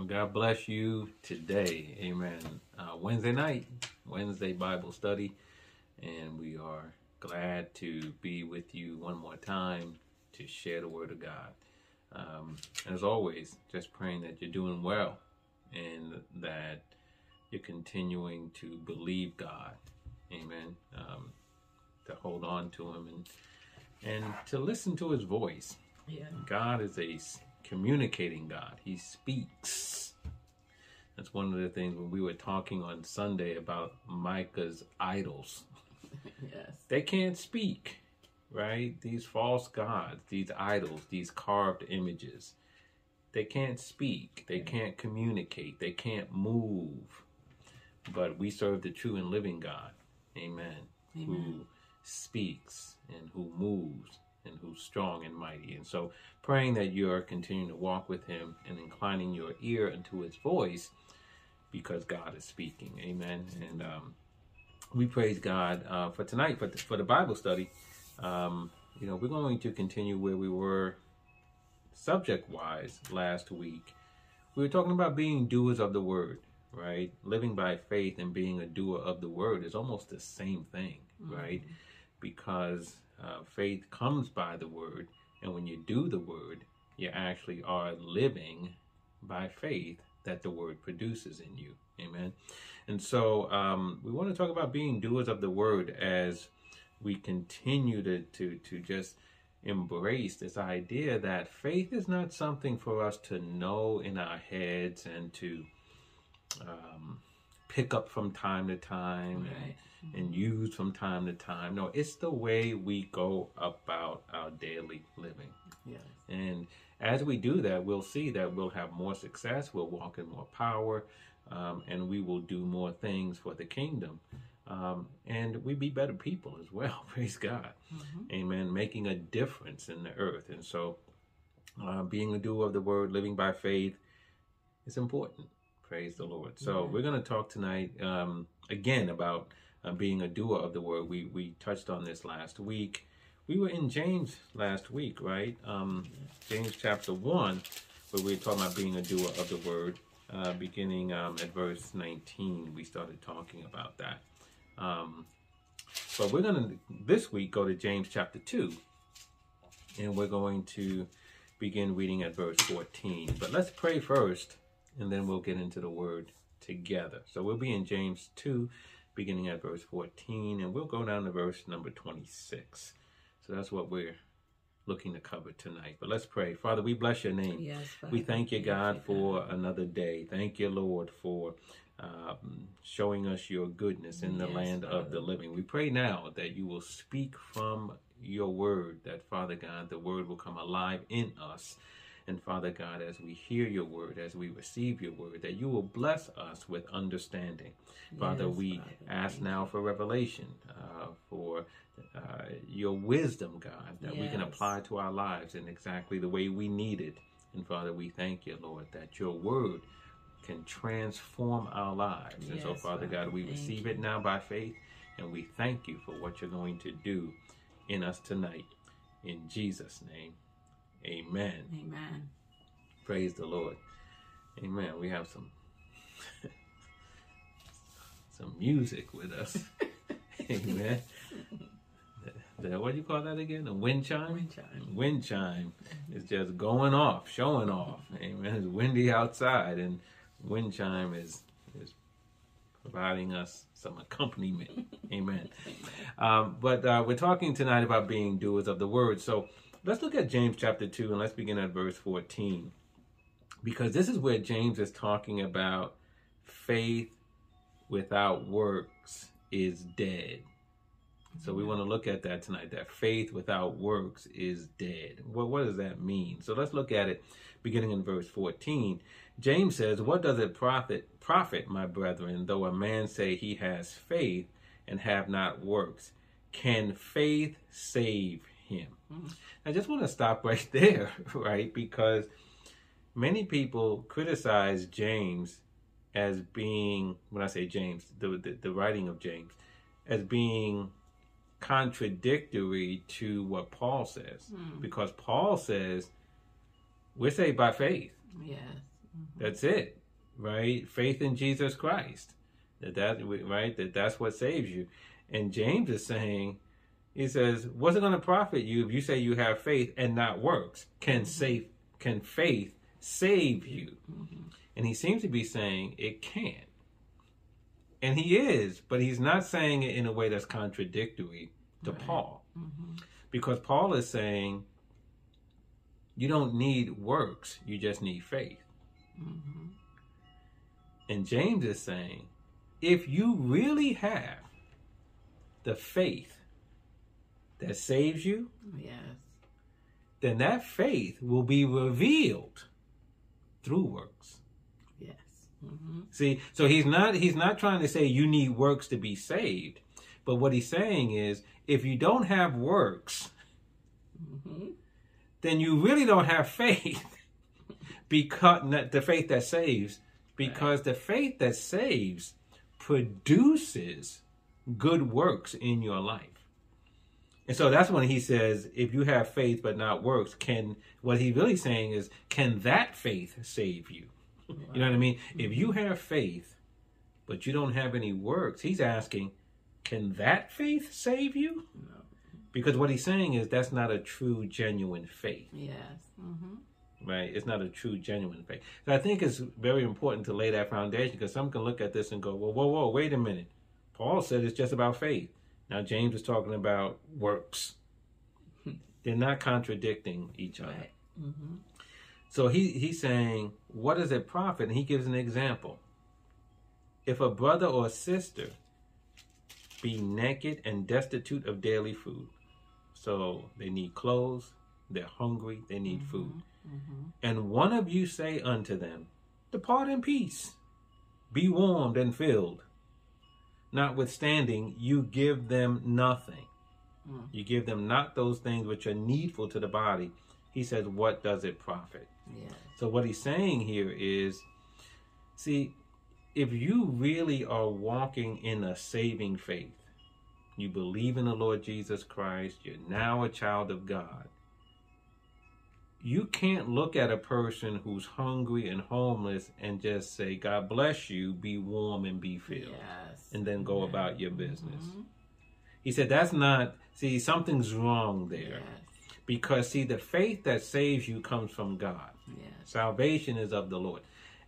Well, God bless you today. Amen. Uh, Wednesday night, Wednesday Bible study. And we are glad to be with you one more time to share the Word of God. Um, as always, just praying that you're doing well and that you're continuing to believe God. Amen. Um, to hold on to Him and and to listen to His voice. Yeah. God is a communicating God. He speaks. That's one of the things when we were talking on Sunday about Micah's idols. Yes. They can't speak, right? These false gods, these idols, these carved images. They can't speak. They can't communicate. They can't move. But we serve the true and living God. Amen. Amen. Who speaks and who moves and who's strong and mighty. And so praying that you're continuing to walk with him and inclining your ear unto his voice because God is speaking. Amen. And um, we praise God uh, for tonight, for the, for the Bible study. Um, you know, we're going to continue where we were subject wise last week. We were talking about being doers of the word, right? Living by faith and being a doer of the word is almost the same thing, right? Because uh, faith comes by the word, and when you do the word, you actually are living by faith that the word produces in you. Amen. And so um, we want to talk about being doers of the word as we continue to, to, to just embrace this idea that faith is not something for us to know in our heads and to um, pick up from time to time Right. and, and use from time to time. No, it's the way we go about our daily living. Yes. And as we do that, we'll see that we'll have more success, we'll walk in more power, um, and we will do more things for the kingdom. Um, and we be better people as well. Praise God. Amen. Making a difference in the earth. And so, uh, being a doer of the word, living by faith, is important. Praise the Lord. So, we're going to talk tonight um, again about uh, being a doer of the word. We, we touched on this last week. We were in James last week, right? Um, James chapter 1, where we were talking about being a doer of the word. Uh, beginning um, at verse 19, we started talking about that. Um, but we're going to this week go to James chapter 2, and we're going to begin reading at verse 14. But let's pray first, and then we'll get into the word together. So we'll be in James 2, beginning at verse 14, and we'll go down to verse number 26. So that's what we're looking to cover tonight. But let's pray. Father, we bless your name. Yes. Father. We thank you, God, for another day. Thank you, Lord, for um, showing us your goodness in the Yes, land of the living. We pray now that you will speak from your word, that, Father God, the word will come alive in us. And Father God, as we hear your word, as we receive your word, that you will bless us with understanding. Father, Yes, we Father. ask now for revelation, uh, for uh, your wisdom, God, that we can apply to our lives in exactly the way we need it. And Father, we thank you, Lord, that your word can transform our lives. and so, Father Father, God, we receive you. it now by faith, and we thank you for what you're going to do in us tonight. In Jesus' name, amen. Amen. Praise the Lord. Amen. We have some some music with us. Amen. The- what do you call that again? A wind chime? Wind chime. Wind chime is just going off, showing off. Amen. It's windy outside and wind chime is is providing us some accompaniment. Amen. Um, but uh, we're talking tonight about being doers of the word. So let's look at James chapter 2 and let's begin at verse 14. Because this is where James is talking about faith without works is dead. So we want to look at that tonight. That faith without works is dead. Well, what does that mean? So let's look at it beginning in verse 14. James says, What does it profit, profit, my brethren, though a man say he has faith and have not works? Can faith save him? I just want to stop right there, right? Because many people criticize James as being, when I say James, the, the, the writing of James, as being contradictory to what Paul says. Hmm. Because Paul says, we're saved by faith. Yes. Mm-hmm. That's it, right? Faith in Jesus Christ. That that right that that's what saves you. And James is saying, he says, "What's it going to profit you if you say you have faith and not works? Can save can faith save you?" And he seems to be saying it can't. And he is, but he's not saying it in a way that's contradictory to Right. Paul. Mm-hmm. Because Paul is saying you don't need works, you just need faith. Mm-hmm. And James is saying if you really have the faith that saves you, Yes. then that faith will be revealed through works. Yes. Mm-hmm. See, so he's not he's not trying to say you need works to be saved, but what he's saying is if you don't have works, Mm-hmm. then you really don't have faith because the faith that saves because the faith that saves produces good works in your life and so that's when he says if you have faith but not works can what he's really saying is can that faith save you you know what i mean if you have faith but you don't have any works he's asking can that faith save you No. because what he's saying is that's not a true, genuine faith, Yes. Mm-hmm. right? It's not a true, genuine faith. So I think it's very important to lay that foundation because some can look at this and go, well, whoa, whoa, wait a minute. Paul said it's just about faith. Now James is talking about works. They're not contradicting each other. Right. Mm-hmm. So he, he's saying, what does it profit? And he gives an example. If a brother or sister be naked and destitute of daily food, so they need clothes, they're hungry, they need food, Mm-hmm. and one of you say unto them, Depart in peace, be warmed and filled. Notwithstanding, you give them nothing. Mm. You give them not those things which are needful to the body. He says, What does it profit? Yes. So what he's saying here is, see, if you really are walking in a saving faith, you believe in the Lord Jesus Christ, you're now a child of God. You can't look at a person who's hungry and homeless and just say, God bless you, be warm and be filled, Yes. And then go about your business. Mhm. He said, That's not, see, something's wrong there. Yes. Because, see, the faith that saves you comes from God. Yes. Salvation is of the Lord.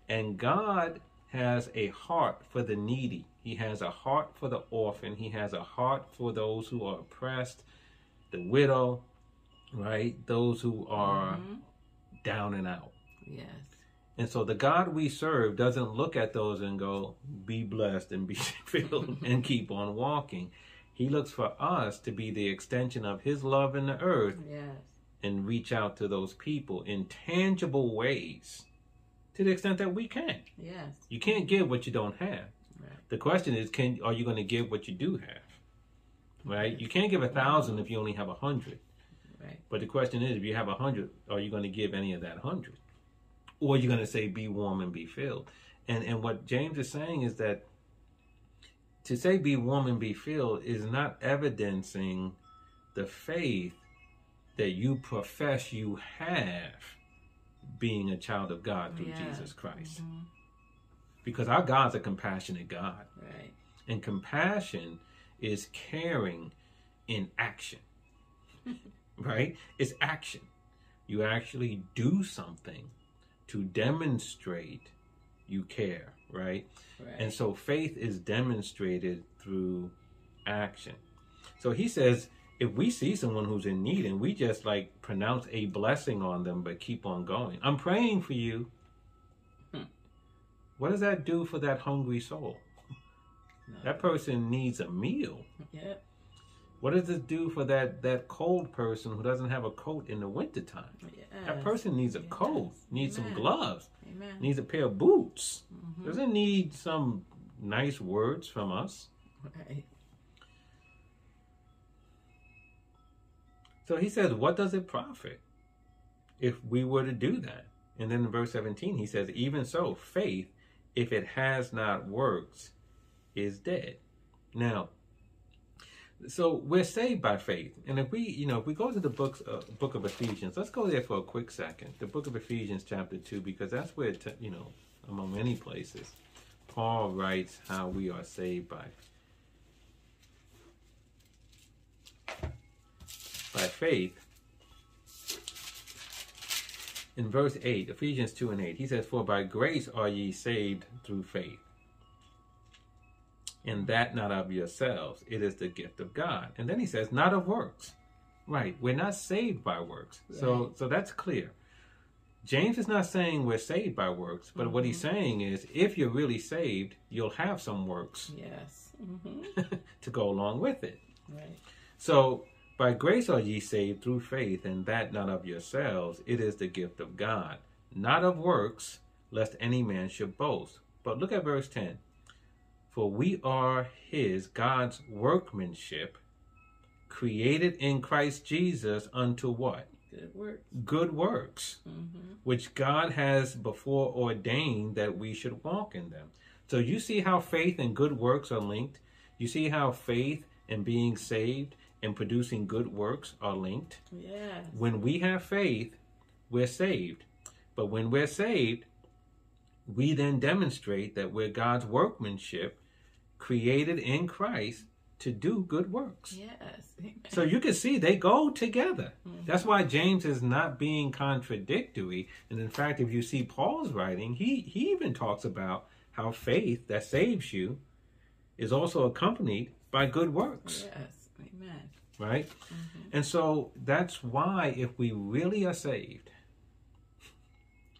And God has a heart for the needy. He has a heart for the orphan. He has a heart for those who are oppressed, the widow, right? Those who are Mhm. down and out. Yes. And so the God we serve doesn't look at those and go, be blessed and be filled and keep on walking. He looks for us to be the extension of His love in the earth Yes. and reach out to those people in tangible ways to the extent that we can. Yes. You can't give what you don't have. Right. The question is, can are you going to give what you do have? Right? You can't give a thousand if you only have a hundred. Right. But the question is, if you have a hundred, are you going to give any of that hundred, or you're going to say, "Be warm and be filled"? And and what James is saying is that to say "Be warm and be filled" is not evidencing the faith that you profess you have, being a child of God through Yeah. Jesus Christ. Mhm. Because our God's a compassionate God. Right. And compassion is caring in action. right? It's action. You actually do something to demonstrate you care, right? Right. And so faith is demonstrated through action. So he says if we see someone who's in need and we just like pronounce a blessing on them but keep on going, I'm praying for you. Hmm. What does that do for that hungry soul? No. That person needs a meal. Yeah. What does it do for that that cold person who doesn't have a coat in the wintertime? Yes. That person needs a Yes. coat, needs some gloves, Amen. needs a pair of boots. Mhm. Doesn't need some nice words from us. Right. So he says, What does it profit if we were to do that? And then in verse 17, he says, Even so, faith, if it has not works, is dead. Now, so we're saved by faith, and if we, you know, if we go to the books, uh, book of Ephesians, let's go there for a quick second. The book of Ephesians, chapter two, because that's where, you know, among many places, Paul writes how we are saved by by faith. In verse 8, Ephesians 2 and 8, he says, For by grace are ye saved through faith. And that not of yourselves, it is the gift of God. And then he says, not of works. Right. We're not saved by works. So Right. so that's clear. James is not saying we're saved by works, but what he's saying is if you're really saved, you'll have some works Yes. hmm to go along with it. Right. So, by grace are ye saved through faith, and that not of yourselves, it is the gift of God, not of works, lest any man should boast. But look at verse 10. For we are his, God's workmanship, created in Christ Jesus unto what? Good work. Good works, hmm which God has before ordained that we should walk in them. So you see how faith and good works are linked? You see how faith and being saved and producing good works are linked? Yes. When we have faith, we're saved. But when we're saved, we then demonstrate that we're God's workmanship created in Christ to do good works. Yes. So you can see they go together. Mm-hmm. That's why James is not being contradictory. And in fact, if you see Paul's writing, he, he even talks about how faith that saves you is also accompanied by good works, Yes. Amen. right? Mm-hmm. And so that's why if we really are saved,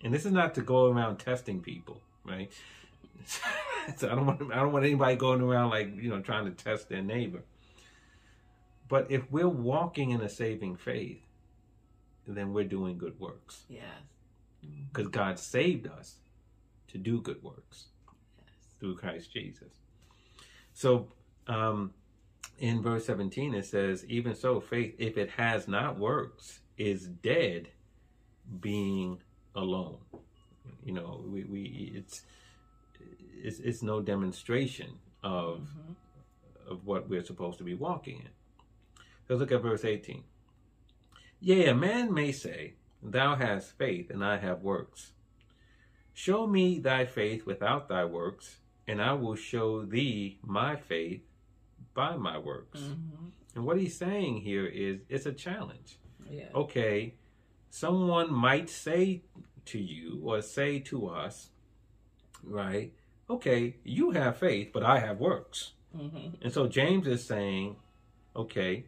and this is not to go around testing people, right? so I don't want I don't want anybody going around like you know trying to test their neighbor. But if we're walking in a saving faith, then we're doing good works Yes. because God saved us to do good works Yes. through Christ Jesus. So um, in verse 17 it says, Even so, faith, if it has not works, is dead being alone. You know, we, we it's, it's it's no demonstration of Mhm. of what we're supposed to be walking in. So look at verse 18. Yea, a man may say, Thou hast faith, and I have works. Show me thy faith without thy works, and I will show thee my faith by my works. Mhm. And what he's saying here is it's a challenge. Yes. Okay, someone might say to you or say to us, right? Okay, you have faith, but I have works. Mhm. And so James is saying, okay,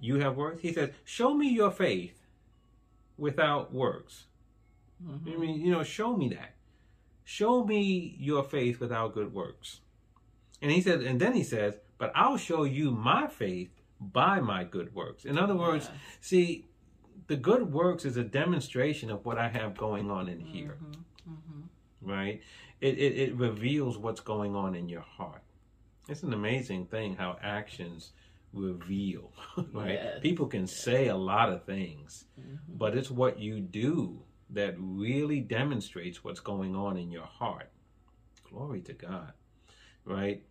you have works. He says, show me your faith without works. Mhm. I mean, you know, show me that. Show me your faith without good works. And he says, and then he says, but I'll show you my faith by my good works. In other words, Yes. see, the good works is a demonstration of what I have going on in here, Mhm. Mhm. right? It, it, it reveals what's going on in your heart. It's an amazing thing how actions reveal, right? Yes. People can say a lot of things, Mhm. but it's what you do that really demonstrates what's going on in your heart. Glory to God, right?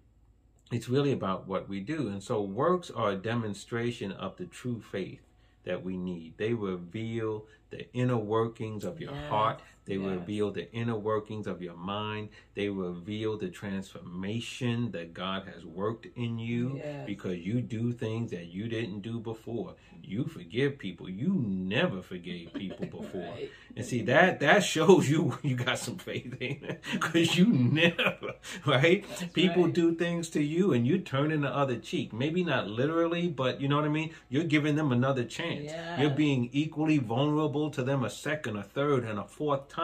It's really about what we do. And so works are a demonstration of the true faith that we need. They reveal the inner workings of your Yes, heart. They yes. reveal the inner workings of your mind. They reveal the transformation that God has worked in you Yes. because you do things that you didn't do before. You forgive people. You never forgave people before. Right. And see that that shows you you got some faith in because you never right. That's People right. do things to you and you turn in the other cheek. Maybe not literally, but you know what I mean. You're giving them another chance. Yeah. You're being equally vulnerable to them a second, a third, and a fourth time.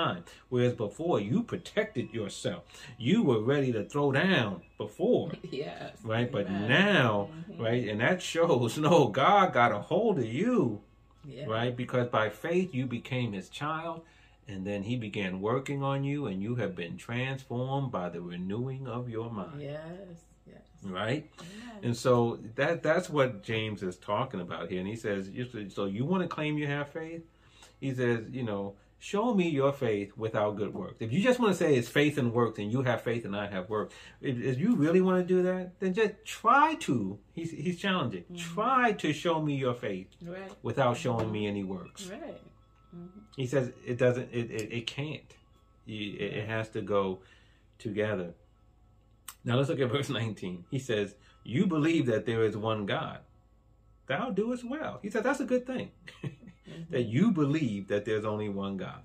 Whereas before you protected yourself, you were ready to throw down before Yes. right? But now, Mhm. right, and that shows no, God got a hold of you, Yeah. right? Because by faith you became his child, and then he began working on you, and you have been transformed by the renewing of your mind, Yes. Yes. right? Amen. And so that that's what James is talking about here. And he says, so you want to claim you have faith? He says, you know, show me your faith without good works. If you just want to say it's faith and works and you have faith and I have works, if, if you really want to do that, then just try to. He's, he's challenging. Mm-hmm. Try to show me your faith Right. without showing me any works. Right. Mm-hmm. He says it doesn't, it, it, it can't. You, it, it has to go together. Now let's look at verse 19. He says, You believe that there is one God. Thou doest well. He said, That's a good thing. that you believe that there's only one God.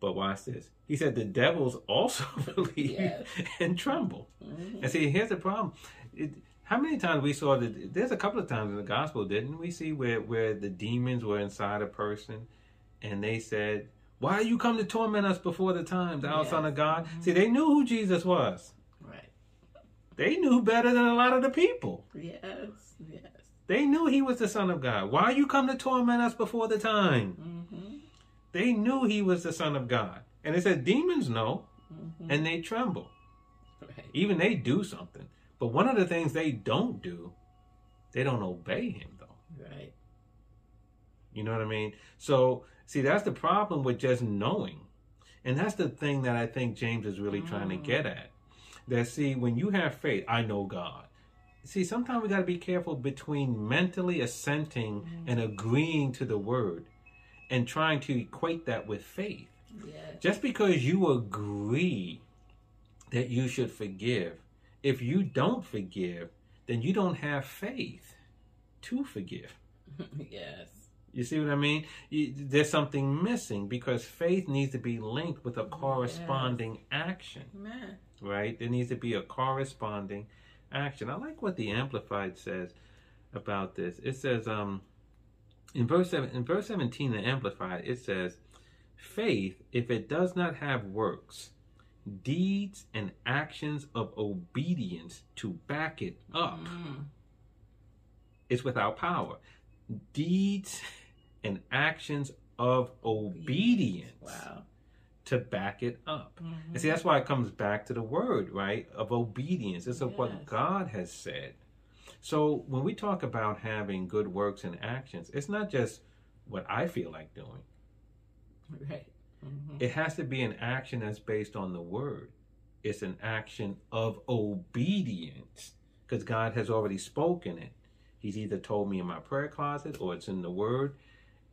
But watch this. He said, The devils also believe Yes. and tremble. Mhm. And see, here's the problem. It, how many times we saw that? There's a couple of times in the gospel, didn't we see where where the demons were inside a person, and they said, "Why you come to torment us before the time, thou Yes. son of God?" See, they knew who Jesus was. Right. They knew better than a lot of the people. Yes. Yes. They knew he was the son of God. Why you come to torment us before the time? Mm-hmm. They knew he was the son of God, and it said demons know, Mm-hmm. and they tremble. Right. Even they do something. But one of the things they don't do, they don't obey him though. Right. You know what I mean? So, see, that's the problem with just knowing. And that's the thing that I think James is really trying to Mm. get at. That, see, when you have faith, I know God. See, sometimes we got to be careful between mentally assenting mm-hmm. and agreeing to the word and trying to equate that with faith. Yes. Just because you agree that you should forgive, if you don't forgive, then you don't have faith to forgive. yes. You see what I mean? You, there's something missing because faith needs to be linked with a corresponding action, Amen. right? There needs to be a corresponding action. I like what the Amplified says about this. It says, um, in verse seven, in verse seventeen, the Amplified, it says, "Faith, if it does not have works, deeds and actions of obedience to back it up, Mm. is without power. Deeds and actions of obedience Wow. To back it up. Mhm. And see, that's why it comes back to the word, right? Of obedience. It's of what God has said. So when we talk about having good works and actions, it's not just what I feel like doing. Right. Mhm. It has to be an action that's based on the word. It's an action of obedience because God has already spoken it. He's either told me in my prayer closet or it's in the word,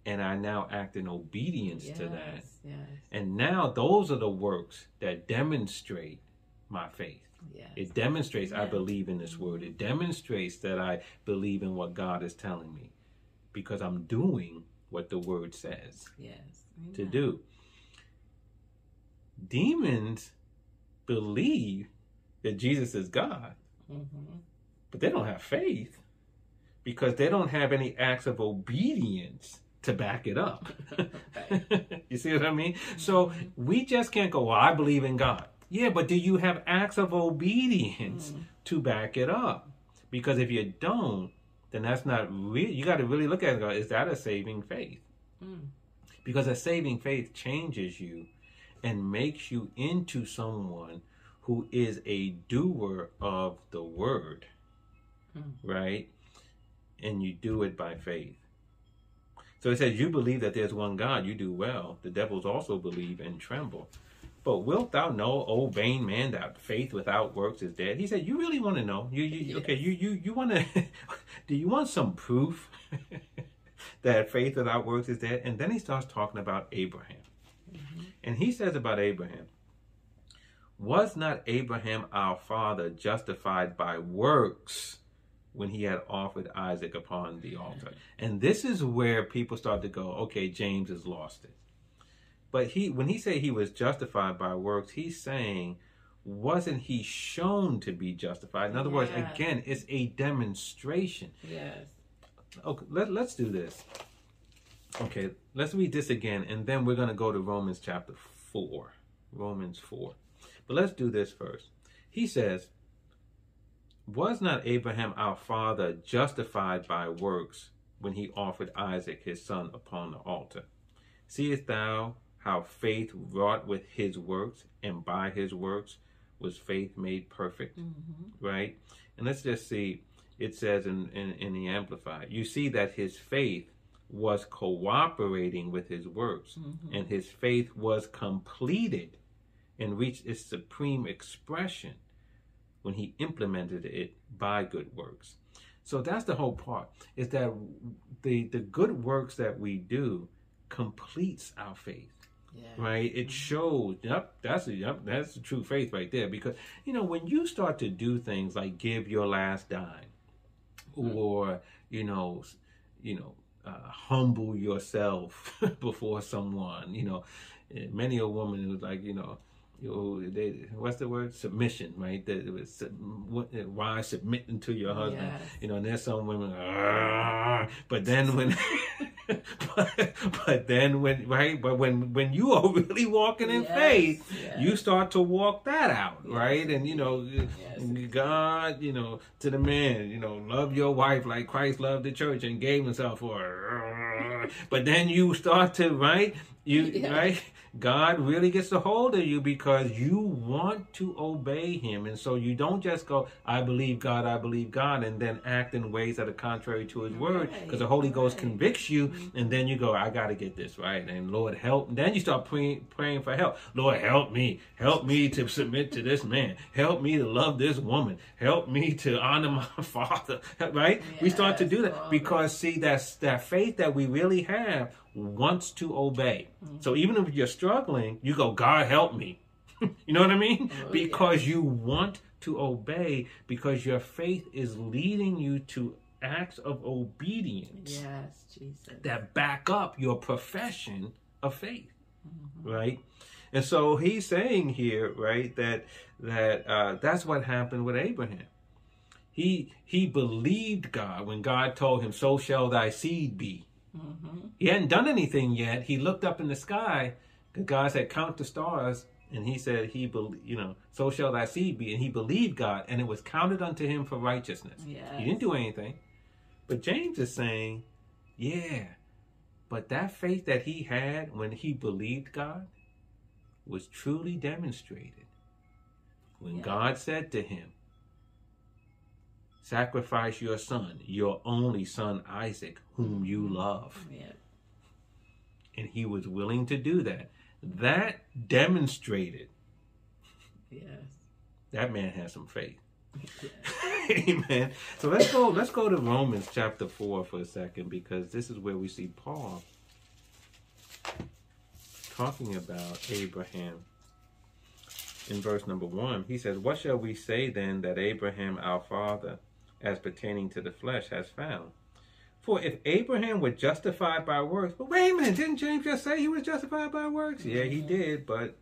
and I now act in obedience to that. Yes, Yes. And now those are the works that demonstrate my faith. Yes. It demonstrates I believe in this word. It demonstrates that I believe in what God is telling me because I'm doing what the word says yes. to do. Demons believe that Jesus is God, Mhm. but they don't have faith because they don't have any acts of obedience to back it up. you see what I mean? So we just can't go, well, I believe in God. Yeah, but do you have acts of obedience to back it up? Because if you don't, then that's not real. You got to really look at it. and go, Is that a saving faith? Mm. Because a saving faith changes you and makes you into someone who is a doer of the word, Hmm. right? And you do it by faith. So it says, You believe that there's one God, you do well. The devils also believe and tremble. But wilt thou know, O vain man, that faith without works is dead? He said, You really want to know? You, you okay? You you you want to? do you want some proof that faith without works is dead? And then he starts talking about Abraham, mm-hmm. and he says about Abraham, was not Abraham our father justified by works when he had offered Isaac upon the altar? And this is where people start to go, okay, James has lost it. But he, when he said he was justified by works, he's saying, wasn't he shown to be justified? In other words, again, it's a demonstration. Yes. Okay, let, let's do this. Okay, let's read this again, and then we're going to go to Romans chapter 4. Romans 4. But let's do this first. He says, Was not Abraham our father justified by works when he offered Isaac his son upon the altar? Seest thou how faith wrought with his works, and by his works was faith made perfect? Mm-hmm. right? And let's just see, it says in, in, in the Amplified, you see that his faith was cooperating with his works, Mhm. and his faith was completed and reached its supreme expression when he implemented it by good works. So that's the whole part is that the the good works that we do completes our faith Yeah. right it shows yep that's a, yep that's the true faith right there because you know when you start to do things like give your last dime or you know you know uh, humble yourself before someone you know eh, many a woman was like you know you they, what's the word? Submission right? That it was why submitting to your husband? Yes. you know and there's some women but then when but, but then when right? But when when you are really walking in Yes, faith yes. you start to walk that out right? And you know uh, god you know to the man you know love your wife like christ loved the church and gave himself for her. But then you start to right? You Yeah. right god really gets a hold of you because you want to obey him. And so you don't just go i believe god i believe god and then act in ways that are contrary to his word Right, because the holy ghost right. convicts you mm-hmm. and then you go i gotta get this right and lord help and then you start praying, praying for help. Lord help me. Help me to submit to this man. Help me to love this woman. Help me to honor my father. Right? We start to do that Lord. because see that's that faith that we really have wants to obey. So even if you're struggling you go god help me. You know what i mean? Oh, because you want to obey because your faith is leading you to acts of obedience Yes, Jesus. that back up your profession of faith right? And so he's saying here right that that uh, that's what happened with abraham. He he believed god. When god told him so shall thy seed be. Hmm he hadn't done anything yet. He looked up in the sky. And god said count the stars. And he said he bel you know so shall thy seed be. And he believed god and it was counted unto him for righteousness. Yes. he didn't do anything. But james is saying yeah but that faith that he had when he believed god was truly demonstrated when Yeah. god said to him sacrifice your son your only son isaac whom you mm-hmm. love Yeah. And he was willing to do that. That demonstrated Yes. that man has some faith. yes. Amen. So let's go let's go to Romans chapter 4 for a second because this is where we see Paul talking about Abraham. In verse number 1, he says, "What shall we say then that Abraham our father as pertaining to the flesh has found?" For if Abraham were justified by works, but wait a minute, didn't James just say he was justified by works? Yeah, he did, but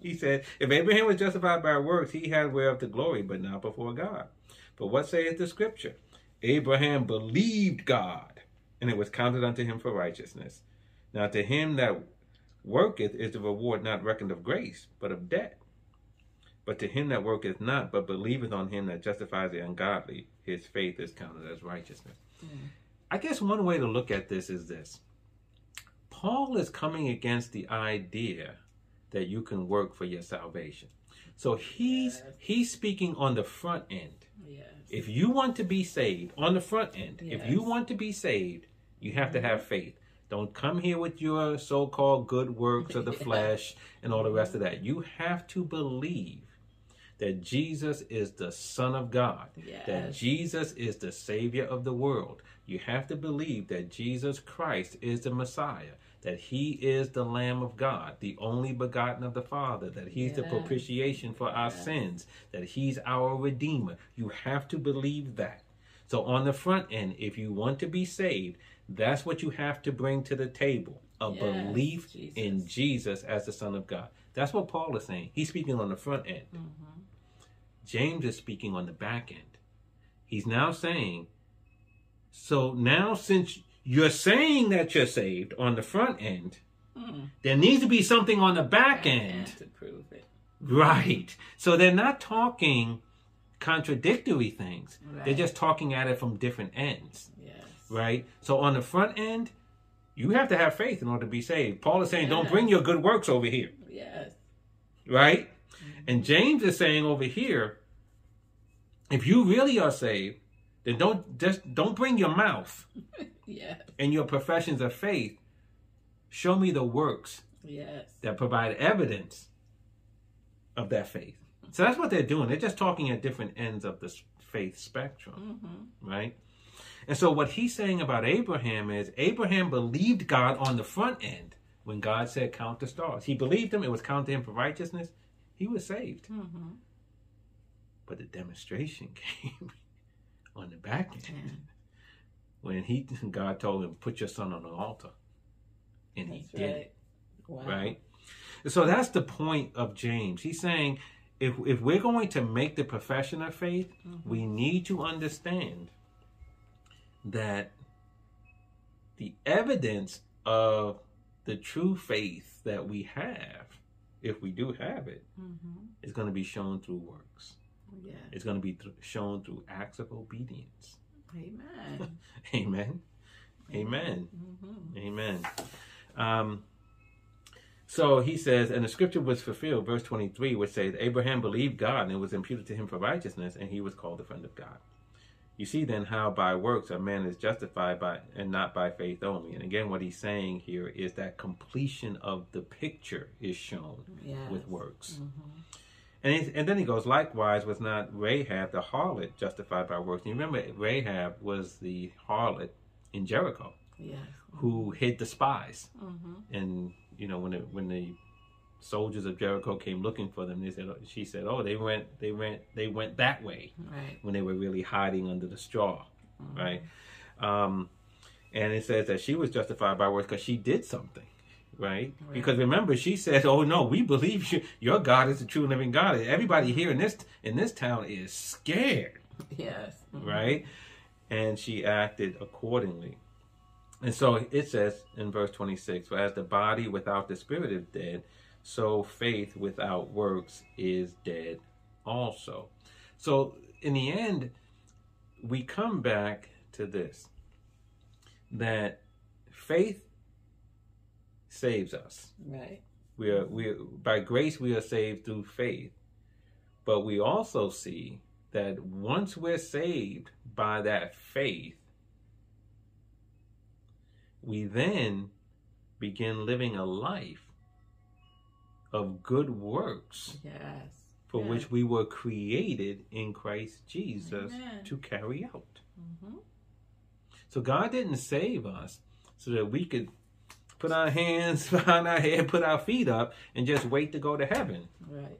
he said, if Abraham was justified by works, he had whereof to glory, but not before God. But what saith the scripture? Abraham believed God, and it was counted unto him for righteousness. Now to him that worketh is the reward not reckoned of grace, but of debt. But to him that worketh not, but believeth on him that justifies the ungodly, his faith is counted as righteousness. I guess one way to look at this is this Paul is coming against the idea that you can work for your salvation. So he's Yes. he's speaking on the front end. Yes. If you want to be saved on the front end, if you want to be saved, you have to have mm-hmm. faith. Don't come here with your so-called good works of the flesh and all the rest of that. You have to believe that Jesus is the Son of God, that Jesus is the Savior of the world. You have to believe that Jesus Christ is the Messiah, that He is the Lamb of God, the only begotten of the Father, that He's the propitiation for our sins, that He's our Redeemer. You have to believe that. So, on the front end, if you want to be saved, that's what you have to bring to the table a Yes, belief in Jesus. Jesus as the Son of God. That's what Paul is saying. He's speaking on the front end. Mm-hmm. James is speaking on the back end. He's now saying, so now since you're saying that you're saved on the front end, Mm. there needs to be something on the back end. to prove it. Right. So they're not talking contradictory things. They're just talking at it from different ends. Yes. Right? So on the front end, you have to have faith in order to be saved. Paul is saying, don't bring your good works over here. Yes. right? And James is saying over here, if you really are saved, then don't just don't bring your mouth. And your professions of faith, show me the works Yes. that provide evidence of that faith. So that's what they're doing. They're just talking at different ends of the faith spectrum, Mm-hmm. right? And so what he's saying about Abraham is Abraham believed God on the front end when God said, Count the stars. He believed him, it was counted to him for righteousness. He was saved. Mm-hmm. But the demonstration came on the back end when he God told him, Put your son on the altar. And he did. right. Wow. right? So that's the point of James. He's saying if if we're going to make the profession of faith, Mm-hmm. we need to understand that the evidence of the true faith that we have, if we do have it, Mm-hmm. is going to be shown through works. Yeah. It's going to be th- shown through acts of obedience. Amen. Amen. Amen. Mm-hmm. Amen. Um, so he says, and the scripture was fulfilled, verse 23, which says, Abraham believed God and it was imputed to him for righteousness, and he was called the friend of God. You see then how by works a man is justified by and not by faith only. And again, what he's saying here is that completion of the picture is shown Yes. with works. Mm-hmm. And, and then he goes, likewise was not Rahab the harlot justified by works. And you remember Rahab was the harlot in Jericho Yes. who hid the spies. Mm-hmm. and you know when the when the soldiers of Jericho came looking for them, they said she said, "Oh, they went they went they went that way Right. when they were really hiding under the straw, Mhm. right?" Um, and it says that she was justified by works because she did something, right? Right. Because remember, she said, "Oh no, we believe you. Your God is the true living God. Everybody here in this in this town is scared." Yes. Mhm. right? And she acted accordingly. And so it says in verse 26 For as the body without the spirit is dead, so faith without works is dead also. So in the end, we come back to this that faith saves us. Right. We are we are, by grace we are saved through faith, but we also see that once we're saved by that faith, we then begin living a life of good works Yes. for Yes. which we were created in Christ Jesus Amen. to carry out. Mm-hmm. So God didn't save us so that we could put our hands behind our head, put our feet up, and just wait to go to heaven. Right.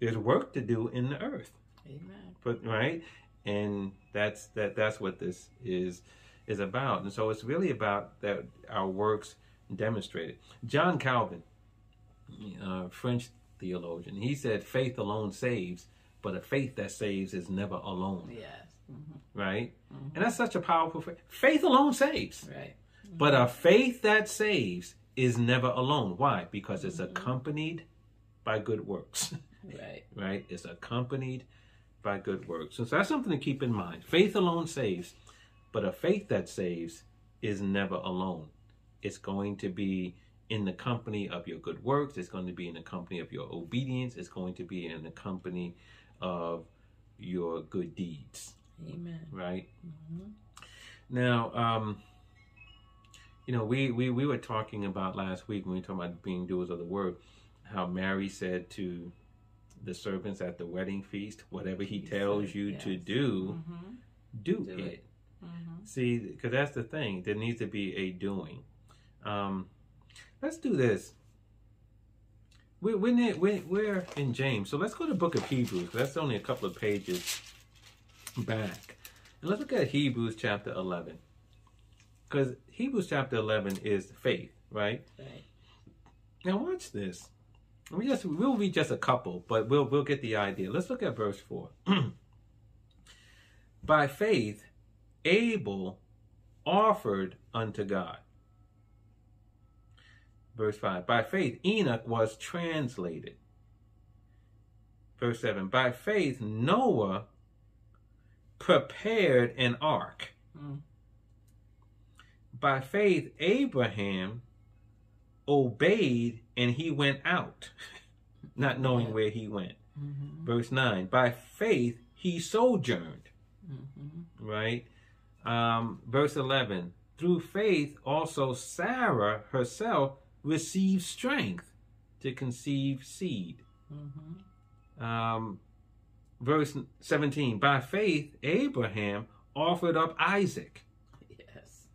There's work to do in the earth, Amen. but right, and that's that. That's what this is is about. And so it's really about that our works demonstrated. John Calvin, uh, French theologian, he said, "Faith alone saves, but a faith that saves is never alone." Yes. Mm-hmm. Right, Mhm. and that's such a powerful faith. Faith alone saves. Right. But a faith that saves is never alone. Why? Because it's Mhm. accompanied by good works, Right. right? It's accompanied by good works. And so that's something to keep in mind. Faith alone saves, but a faith that saves is never alone. It's going to be in the company of your good works, it's going to be in the company of your obedience, it's going to be in the company of your good deeds, Amen. right? Mm-hmm. Now, um, you know, we, we, we were talking about last week when we were talking about being doers of the word, how Mary said to the servants at the wedding feast, whatever he, He tells said, you to do, Mm-hmm. do, Do it. it. Mm-hmm. See, because that's the thing. There needs to be a doing. Um, let's do this. We're, we're, in James, so let's go to the book of Hebrews. That's only a couple of pages back. And let's look at Hebrews chapter 11. Because Hebrews chapter 11 is faith, right? Right. Now watch this. We just we'll read just a couple, but we'll we'll get the idea. Let's look at verse four. By faith, Abel offered unto God. Verse five. By faith, Enoch was translated. Verse seven. By faith, Noah prepared an ark. Mm. By faith, Abraham obeyed and he went out, not knowing where he went. Mm-hmm. Verse 9 By faith, he sojourned, Mm-hmm. right? Um, verse 11 Through faith, also Sarah herself received strength to conceive seed. Mm-hmm. Um, verse 17 By faith, Abraham offered up Isaac. Yes.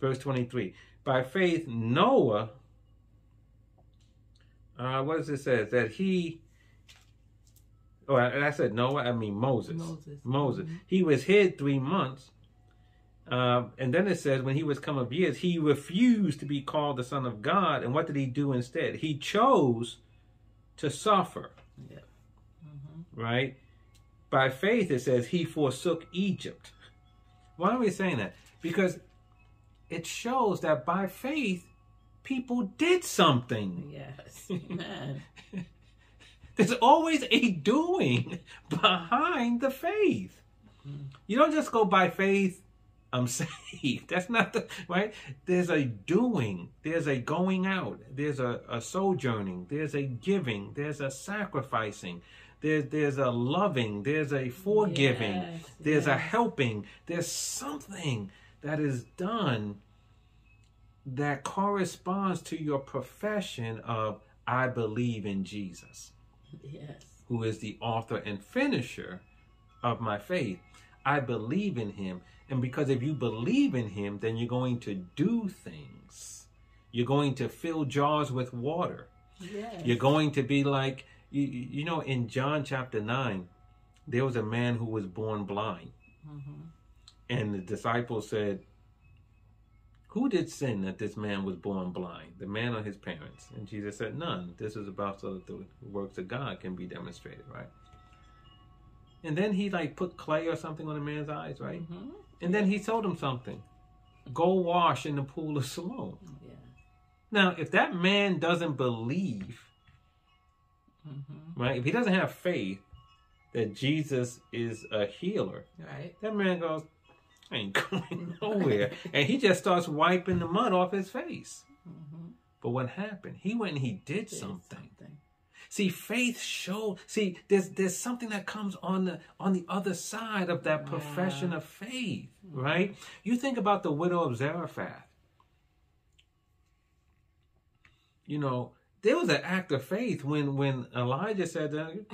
Verse 23 By faith, Noah, uh, what does it say? That he, oh, I, I said Noah, I mean Moses. Moses. Moses. Mhm. He was hid three months. Um, and then it says, when he was come of years, he refused to be called the Son of God. And what did he do instead? He chose to suffer, Yeah. Mm-hmm. right? By faith, it says, he forsook Egypt. Why are we saying that? Because it shows that by faith, people did something. Yes. Amen. There's always a doing behind the faith. You don't just go by faith, I'm saved. That's not the right. There's a doing, there's a going out, there's a, a sojourning, there's a giving, there's a sacrificing, there's there's a loving, there's a forgiving, Yes, there's a helping, there's something that is done that corresponds to your profession of I believe in Jesus Yes. who is the author and finisher of my faith. I believe in him. And because if you believe in him, then you're going to do things. You're going to fill jars with water. Yes. You're going to be like, you, you know, in John chapter 9, there was a man who was born blind. Mm-hmm. And the disciples said, Who did sin that this man was born blind? The man or his parents? And Jesus said, None. This is about so that the works of God can be demonstrated, right? And then he like put clay or something on the man's eyes, right? Mm-hmm. And then he told him something. Go wash in the pool of Siloam. Yeah. Now, if that man doesn't believe, Mm-hmm. right? If he doesn't have faith that Jesus is a healer, Right. That man goes, I ain't going nowhere. and he just starts wiping the mud off his face. Mm-hmm. But what happened? He went and he did, Did something. something. See, faith show. See, there's there's something that comes on the on the other side of that profession Wow. of faith, right? You think about the widow of Zarephath. You know, there was an act of faith when when Elijah said that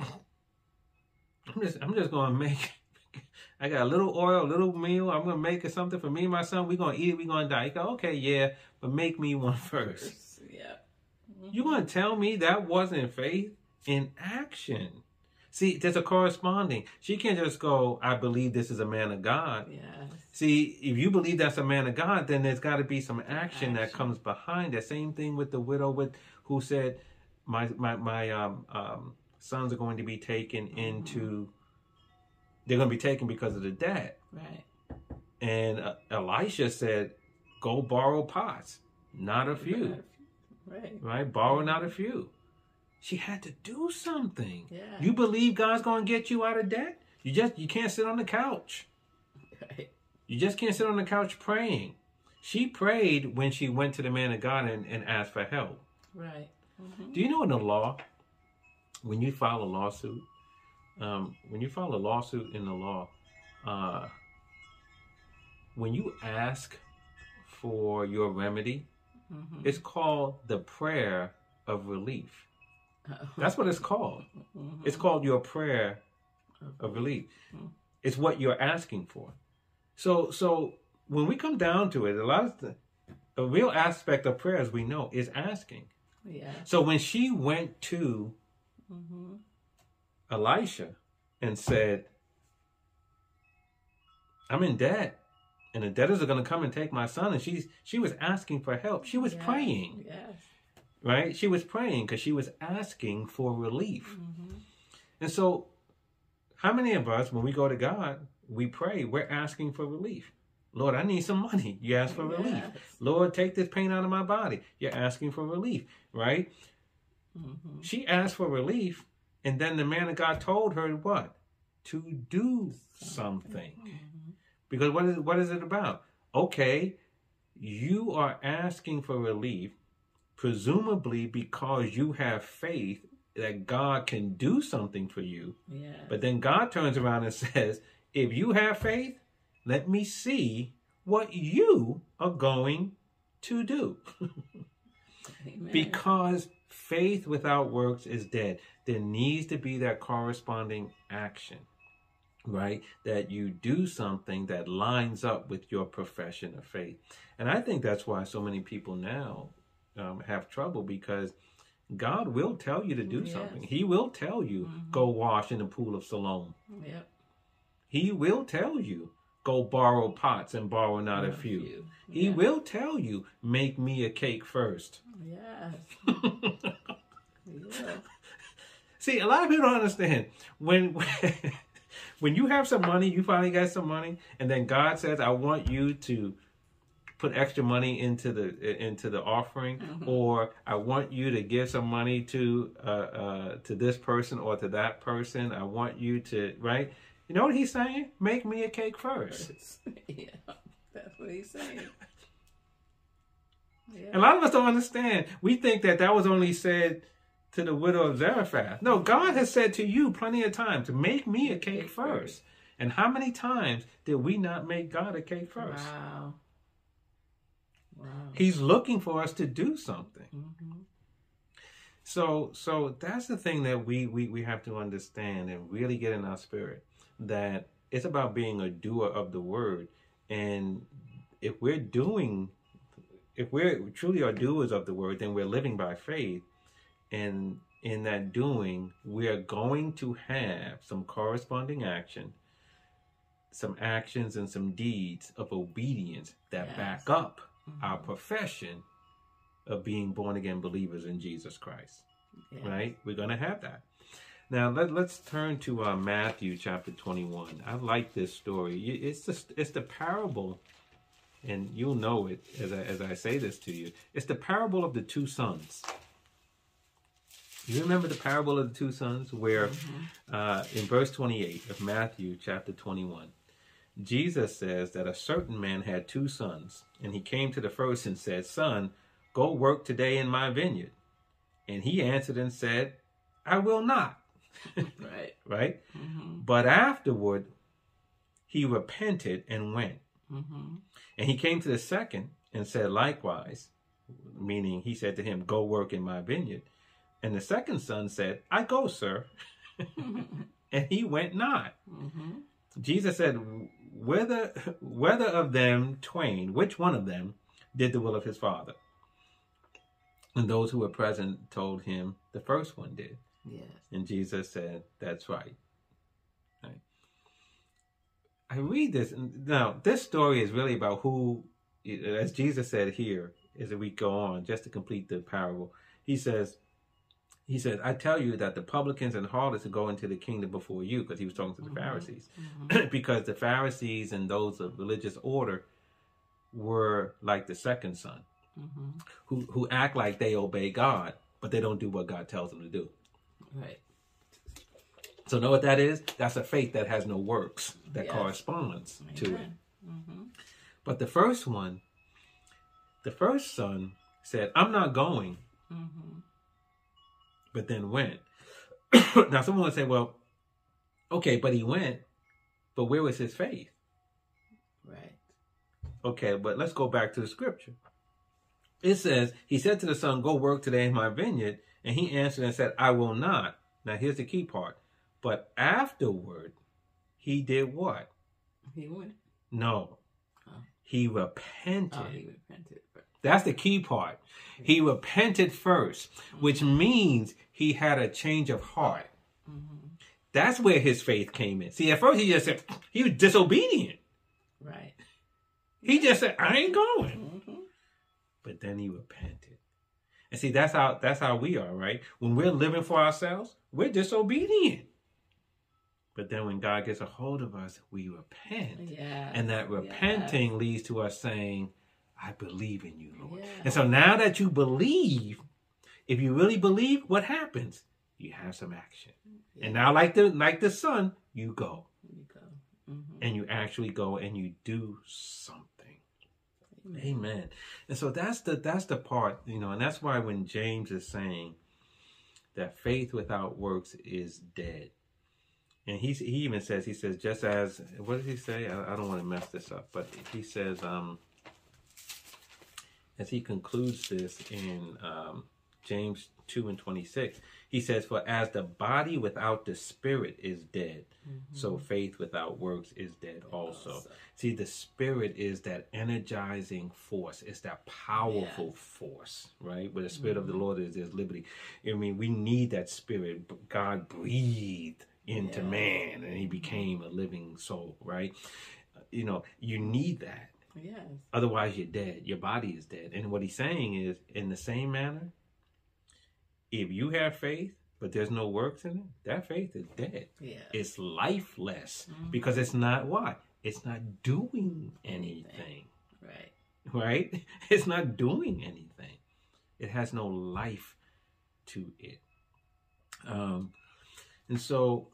I'm just I'm just gonna make I got a little oil, a little meal, I'm gonna make it something for me and my son. We're gonna eat it, we're gonna die. He go, okay, yeah, but make me one first. Yeah. You gonna tell me that wasn't faith in action? See, there's a corresponding. She can't just go, I believe this is a man of God. Yes. See, if you believe that's a man of God, then there's got to be some action, that comes behind that. Same thing with the widow with who said, "My my my um, um, sons are going to be taken into. They're going to be taken because of the debt." Right. And uh, Elisha said, "Go borrow pots, not a few." Right. right? Borrow not a few. She had to do something. Yeah. You believe God's going to get you out of debt? You just you can't sit on the couch. Right. You just can't sit on the couch praying. She prayed when she went to the man of God and, and asked for help. Right. Mm-hmm. Do you know in the law, when you file a lawsuit, um, when you file a lawsuit in the law, uh, when you ask for your remedy, Mm-hmm. it's called the prayer of relief. That's what it's called. Mhm. It's called your prayer of relief. It's what you're asking for. So so when we come down to it, a lot of the a real aspect of prayer, as we know, is asking. Yeah. So when she went to Mm-hmm. Elisha and said, I'm in debt. And the debtors are going to come and take my son. And she's she was asking for help. She was Yes. praying, Yes. right? She was praying because she was asking for relief. Mm-hmm. And so, how many of us, when we go to God, we pray, we're asking for relief? Lord, I need some money. You ask for relief. Yes. Lord, take this pain out of my body. You're asking for relief, right? Mm-hmm. She asked for relief, and then the man of God told her what? To do something. Mm-hmm. Because what is what is it about? Okay, you are asking for relief, presumably because you have faith that God can do something for you. Yeah. But then God turns around and says, if you have faith, let me see what you are going to do. Because faith without works is dead. There needs to be that corresponding action, right? That you do something that lines up with your profession of faith. And I think that's why so many people now um, have trouble because God will tell you to do Yes. something. He will tell you, Mhm. go wash in the pool of Siloam. Yep. He will tell you, go borrow pots and borrow not a Not few. He Yeah. will tell you, make me a cake first. Yes. Yeah. See, a lot of people don't understand when when you have some money, you finally got some money, and then God says, "I want you to put extra money into the into the offering, Mhm. or I want you to give some money to uh, uh, to this person or to that person. I want you to right." You know what he's saying? Make me a cake first. yeah. That's what he's saying. Yeah. And a lot of us don't understand. We think that that was only said to the widow of Zarephath. No, God has said to you plenty of times, to make me a cake Cake first. first. And how many times did we not make God a cake first? Wow. Wow. He's looking for us to do something. hmm So so that's the thing that we, we, we have to understand and really get in our spirit that it's about being a doer of the word. And if we're doing if we're truly are doers of the word, then we're living by faith. And in that doing, we are going to have some corresponding action, some actions and some deeds of obedience that Yes. back up Mhm. our profession of being born again believers in Jesus Christ. Yeah. Right? We're going to have that. Now let, let's turn to uh, Matthew chapter 21. I like this story. It's just it's the parable, and you'll know it as I, as I say this to you. It's the parable of the two sons. You remember the parable of the two sons, where Mhm. uh, in verse 28 of Matthew chapter 21, Jesus says that a certain man had two sons, and he came to the first and said, Son, go work today in my vineyard. And he answered and said, I will not. Right. Right? hmm But afterward, he repented and went. hmm And he came to the second and said likewise, meaning he said to him, Go work in my vineyard. And the second son said, I go, sir. And he went not. hmm Jesus said, whether whether of them twain, which one of them did the will of his father? And those who were present told him the first one did. Yes. And Jesus said, That's right. Right. I read this now this story is really about who as Jesus said here, as we go on, just to complete the parable, he says he says, I tell you that the publicans and harlots go into the kingdom before you, because he was talking to the Mhm. Pharisees. hmm because the Pharisees and those of religious order were like the second son, hmm who who act like they obey God, but they don't do what God tells them to do. Right. So know what that is? That's a faith that has no works that Yes. corresponds to it. Amen. hmm But the first one, the first son said, "I'm not going," hmm but then went. now someone would say, "Well, okay, but he went, but where was his faith?" Right. Okay, but let's go back to the scripture. It says, He said to the son, Go work today in my vineyard. And he answered and said, I will not. Now here's the key part. But afterward, he did what? He went. No. Oh. He repented. Oh, he repented. That's the key part. He repented first, which means he had a change of heart. hmm That's where his faith came in. See, at first he just said, he was disobedient. Right. He just said, I ain't going. hmm but then he repented. And see, that's how that's how we are, right? When we're living for ourselves, we're disobedient. But then when God gets a hold of us, we repent. Yeah. And that repenting leads to us saying, I believe in you, Lord. Yeah. And so now that you believe, if you really believe, what happens? You have some action. And now like the like the son, you go. You go. hmm And you actually go and you do something. Amen. And so that's the that's the part, you know, and that's why when James is saying that faith without works is dead. and he's, he even says, he says, just as, what does he say? I, I don't want to mess this up, but he says, um, as he concludes this in um, James 2 and 26, he says, For as the body without the spirit is dead, so faith without works is dead also. Also. See, the spirit is that energizing force, it's that powerful Yes. force, right? Where the spirit of the Lord is, there's liberty. I mean, we need that spirit. God breathed into Yeah. man and he became a living soul, right? You know, you need that. Yes. Otherwise, you're dead. Your body is dead. And what he's saying is, in the same manner, if you have faith, but there's no works in it, that faith is dead. Yeah. It's lifeless Mhm. because it's not what? It's not doing anything, Right. right? It's not doing anything. It has no life to it. Um, and so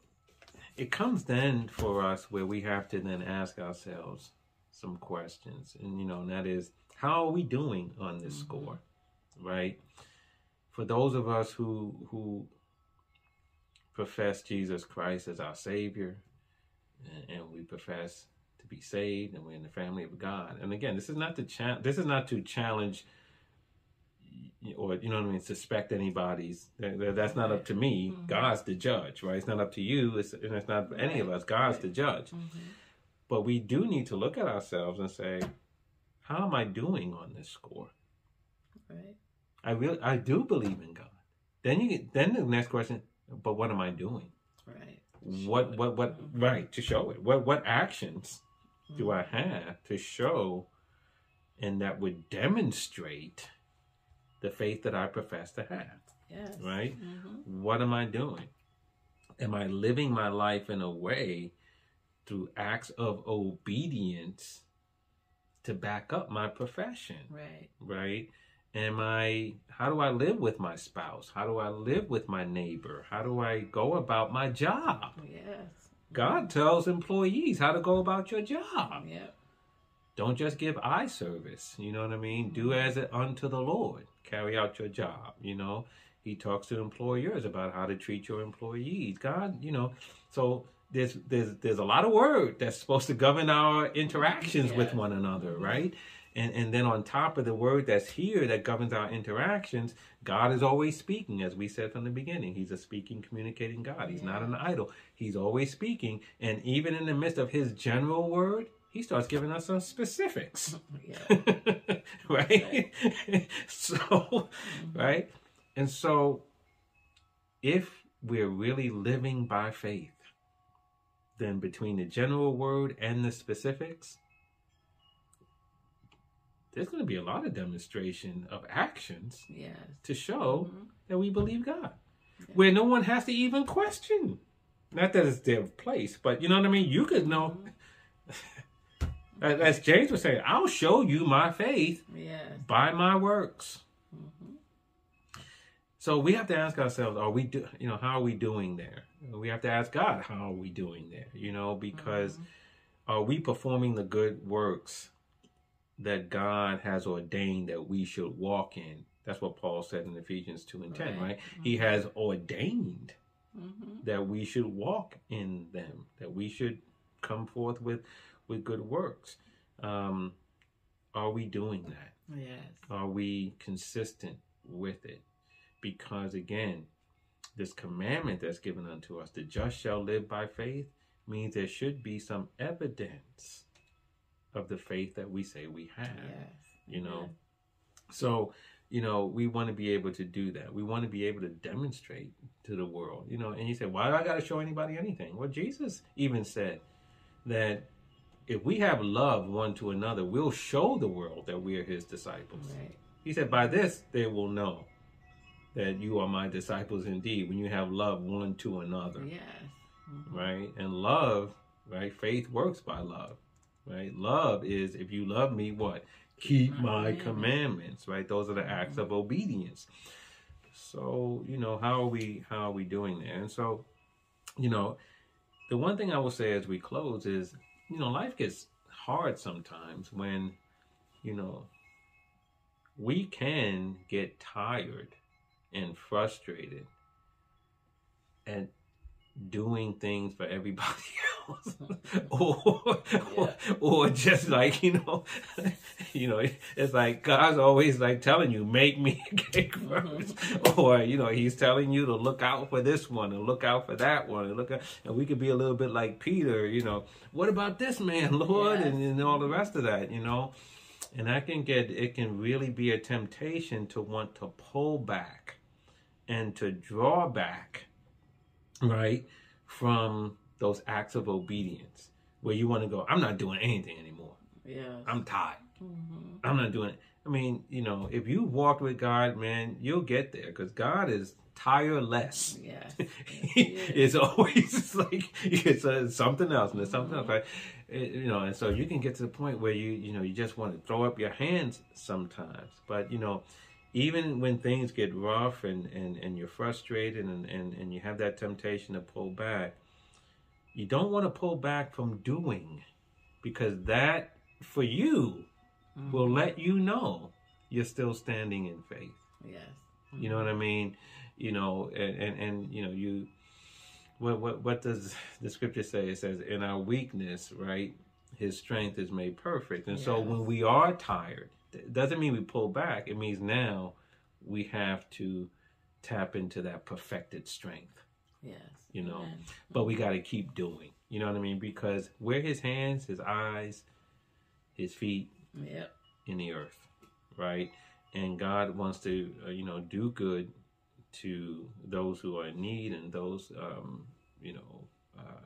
it comes then for us where we have to then ask ourselves some questions. And, you know, and that is, how are we doing on this Mhm. score, right? For those of us who, who profess Jesus Christ as our Savior, and, and we profess to be saved, and we're in the family of God. And again, this is not to cha- this is not to challenge or you know what I mean, suspect anybody's. that- that- That's not up to me. Mhm. God's the judge, right? It's not up to you. It's, it's not any of us. God's the judge. Mm-hmm. But we do need to look at ourselves and say, how am I doing on this score? Right. I really, I do believe in God. Then you get, then the next question, but what am I doing? Right. What, what, what, right, to show it. What, what actions do I have to show and that would demonstrate the faith that I profess to have? Yes. right? Mm-hmm. What am I doing? Am I living my life in a way through acts of obedience to back up my profession, Right. right? Am I, how do I live with my spouse? How do I live with my neighbor? How do I go about my job? Yes. God tells employees how to go about your job. Mm-hmm. Yep. Don't just give eye service. You know what I mean? Do as it unto the Lord. Carry out your job. You know, He talks to employers about how to treat your employees. God, you know, so there's there's there's a lot of word that's supposed to govern our interactions with one another, right? And and then on top of the word that's here that governs our interactions, God is always speaking, as we said from the beginning. He's a speaking, communicating God. He's not an idol. He's always speaking, and even in the midst of His general word, He starts giving us some specifics. Right? so, right? And so, if we're really living by faith, then between the general word and the specifics, there's going to be a lot of demonstration of actions Yes. to show Mhm. that we believe God, Yeah. where no one has to even question. Not that it's their place, but you know what I mean? You could know, Mhm. as as James was saying, I'll show you my faith Yes. by my works. So we have to ask ourselves, are we do, you know, how are we doing there? We have to ask God, how are we doing there? You know, because Mhm. are we performing the good works that God has ordained that we should walk in? That's what Paul said in Ephesians 2 and 10, right? Right. He has ordained Mhm. that we should walk in them, that we should come forth with with good works. Um, are we doing that? Yes. Are we consistent with it? Because again, this commandment that's given unto us, the just shall live by faith, means there should be some evidence of the faith that we say we have. Yes. You know, so you know we want to be able to do that. We want to be able to demonstrate to the world. You know, and you say, why do I got to show anybody anything? Well, Jesus even said that if we have love one to another, we'll show the world that we are His disciples. Right. He said, By this they will know that you are my disciples indeed, when you have love one to another. Yes. Mhm. Right? And love, right? Faith works by love. Right? Love is if you love me, what? Keep My my commandments. commandments, right? Those are the acts of obedience. So, you know, how are we how are we doing there? And so, you know, the one thing I will say as we close is, you know, life gets hard sometimes when, you know, we can get tired and frustrated at doing things for everybody else. Or, or or just like you know you know it's like god's always like telling you make me a cake mm-hmm. 1st or you know he's telling you to look out for this one and look out for that one and look at and we could be a little bit like peter you know what about this man lord? Yes. and, and all the rest of that you know and I can get it can really be a temptation to want to pull back and to draw back right from those acts of obedience where you want to go i'm not doing anything anymore. Yeah. i'm tired. Mhm. i'm not doing it. I mean you know if you walked with god man you'll get there because god is tireless. Yes. it's always like it's uh, something else and it's something else right It- you know and so you can get to the point where you you know you just want to throw up your hands sometimes but you know even when things get rough and and, and you're frustrated and, and and you have that temptation to pull back you don't want to pull back from doing because that for you will mm-hmm. let you know you're still standing in faith Yes. you know what I mean? You know, and and, and you know, you what what what does the scripture say? It says, "In our weakness, right, His strength is made perfect." And so when we are tired, it doesn't mean we pull back. It means now we have to tap into that perfected strength. Yes. You know, Amen. But we got to keep doing. You know what I mean? Because we're His hands, His eyes, His feet, Yep. in the earth, right? And God wants to, uh, you know, do good to those who are in need and those, um, you know, uh,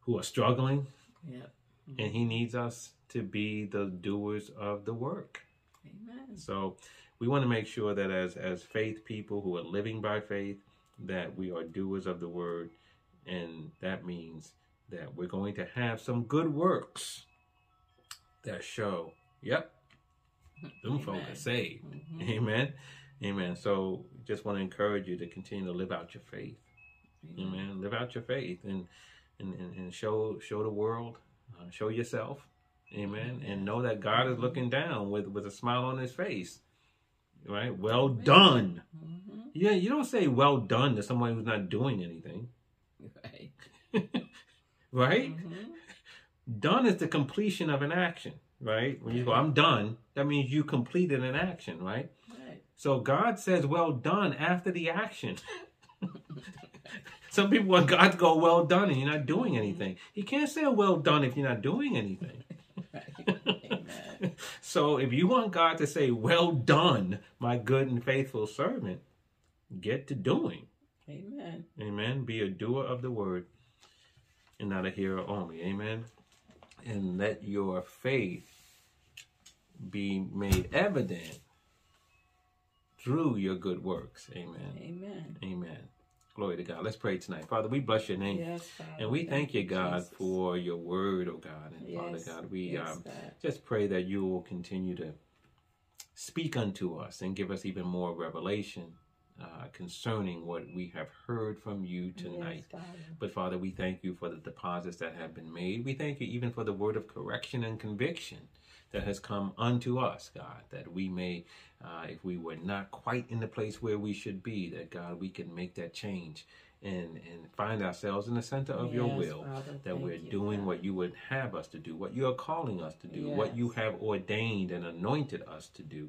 who are struggling. Yep. And He needs us to be the doers of the work. Amen. So we want to make sure that as as faith people who are living by faith, that we are doers of the word, and that means that we're going to have some good works that show. Yep, them folk are saved. Mhm. Amen. Amen. So just want to encourage you to continue to live out your faith. Amen. Live out your faith and and, and, show show the world, uh, show yourself. Amen. And know that God is looking down with with a smile on His face. Right. Well done. Mhm. Yeah. You don't say well done to someone who's not doing anything. Right. Right. Mhm. Done is the completion of an action. Right. When you go, I'm done. That means you completed an action. Right. So God says, well done after the action. Some people want God to go, well done, and you're not doing mm-hmm. anything. He can't say, well done, if you're not doing anything. Amen. So if you want God to say, well done, my good and faithful servant, get to doing. Amen. Amen. Be a doer of the word and not a hearer only. Amen. And let your faith be made evident through your good works. Amen. Amen. Amen. Glory to God. Let's pray tonight. Father, we bless your name. Yes. And we thank you, God, Jesus. for your word, oh God. And Father God, we Yes, um, just pray that you will continue to speak unto us and give us even more revelation uh, concerning what we have heard from you tonight. Yes. But Father, we thank you for the deposits that have been made. We thank you even for the word of correction and conviction that has come unto us, God, that we may, uh, if we were not quite in the place where we should be, that God, we can make that change and and find ourselves in the center of your will. Father. That we're you, doing God. what you would have us to do, what you are calling us to do, what you have ordained and anointed us to do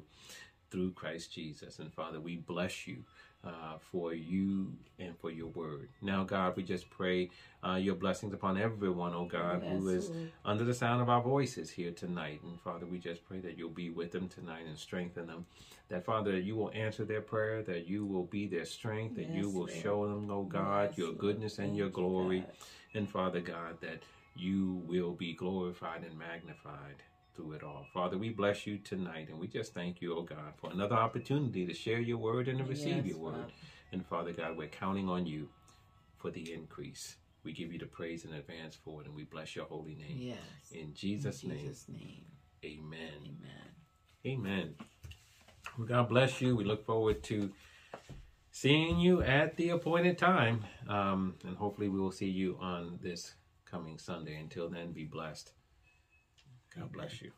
through Christ Jesus. And Father, we bless you uh, for you and for your word. Now, God, we just pray uh, your blessings upon everyone, oh God, who Yes, is Lord. under the sound of our voices here tonight. And Father, we just pray that you'll be with them tonight and strengthen them. That, Father, you will answer their prayer, that you will be their strength, that you will Lord. show them, oh God, Yes, your Lord. goodness and Thank your glory. God. And Father God, that you will be glorified and magnified through it all. Father, we bless you tonight and we just thank you, oh God, for another opportunity to share your word and to receive Yes, your word. Father. And Father God, we're counting on you for the increase. We give you the praise in advance for it and we bless your holy name. Yes. In Jesus' In name, name. amen. Amen. Amen. Well, God bless you. We look forward to seeing you at the appointed time. Um, and hopefully, we will see you on this coming Sunday. Until then, be blessed. God bless you.